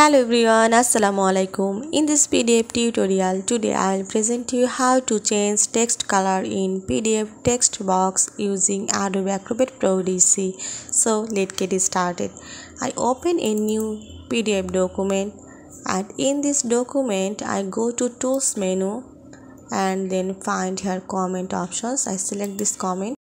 Hello everyone, Assalamu alaikum. In this PDF tutorial, today I will present you how to change text color in PDF text box using Adobe Acrobat Pro DC. So let's get started. I open a new PDF document and in this document I go to tools menu and then find here comment options. I select this comment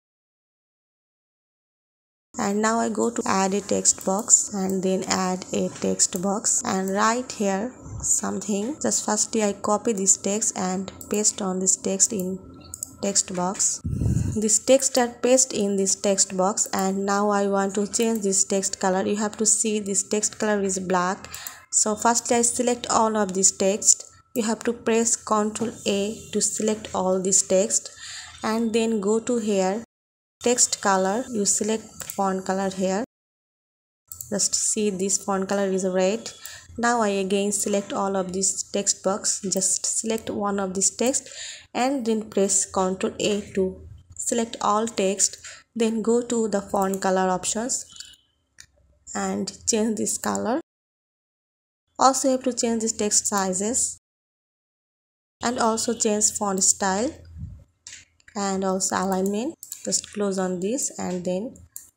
and now I go to add a text box and then add a text box. And write here something. Just firstly I copy this text and paste on this text in text box. This text are paste in this text box. And now I want to change this text color. You have to see this text color is black. So firstly I select all of this text you have to press ctrl A to select all this text and then go to here text color you select font color here. Just see this font color is red. Now i again select all of this text box. Just select one of this text and then press ctrl a to select all text. Then go to the font color options and change this color. Also you have to change this text sizes and also change font style and also alignment. Just close on this and then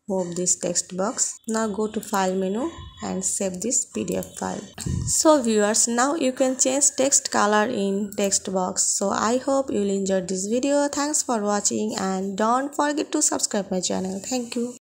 move this text box. Now go to file menu and save this pdf file. So viewers now you can change text color in text box. So i hope you'll enjoy this video. Thanks for watching and don't forget to subscribe my channel. Thank you